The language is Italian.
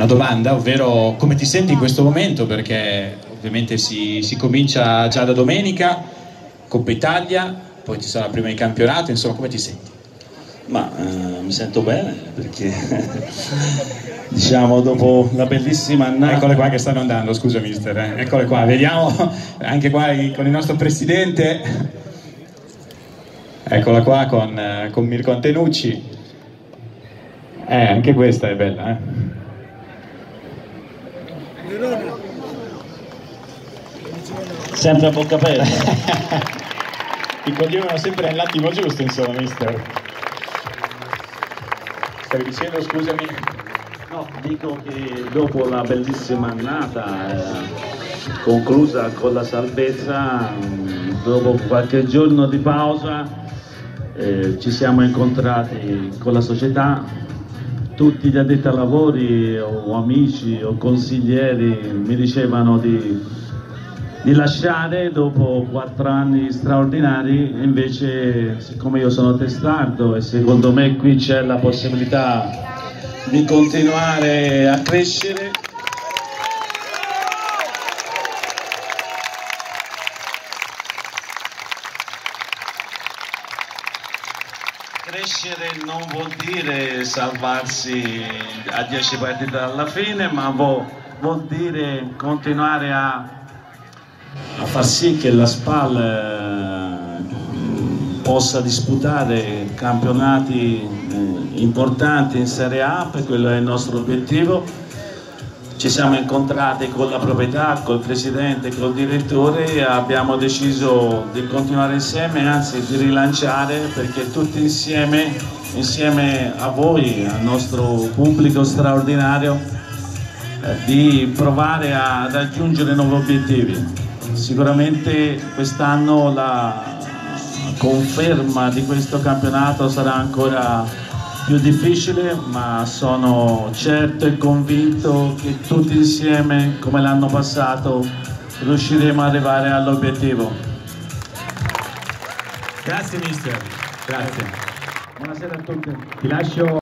una domanda, ovvero come ti senti in questo momento? Perché ovviamente si, si comincia già da domenica, Coppa Italia, poi ci sarà prima di campionato, insomma come ti senti? Ma eh, mi sento bene perché diciamo dopo la bellissima annata. Eccole qua che stanno andando, scusa mister, eh. eccole qua, vediamo anche qua con il nostro presidente. Eccola qua con, eh, con Mirko Antenucci. Eh, anche questa è bella, eh. Sempre a bocca aperta. Ti coglievano sempre nell'attimo giusto, insomma, mister. Stavi dicendo, scusami? No, dico che dopo la bellissima annata eh, conclusa con la salvezza, mh, dopo qualche giorno di pausa eh, ci siamo incontrati con la società, tutti gli addetti ai lavori o amici o consiglieri mi dicevano di, di lasciare dopo quattro anni straordinari, invece siccome io sono testardo e secondo me qui c'è la possibilità di continuare a crescere. Crescere non vuol dire salvarsi a 10 partite alla fine, ma vuol, vuol dire continuare a, a far sì che la SPAL eh, possa disputare campionati eh, importanti in Serie A, per quello è il nostro obiettivo. Ci siamo incontrati con la proprietà, col presidente, col direttore e abbiamo deciso di continuare insieme, anzi di rilanciare perché tutti insieme, insieme a voi, al nostro pubblico straordinario, eh, di provare a raggiungere nuovi obiettivi. Sicuramente quest'anno la conferma di questo campionato sarà ancora più difficile, ma sono certo e convinto che tutti insieme, come l'anno passato, riusciremo ad arrivare all'obiettivo. Grazie mister, grazie. Buonasera a tutti. Ti lascio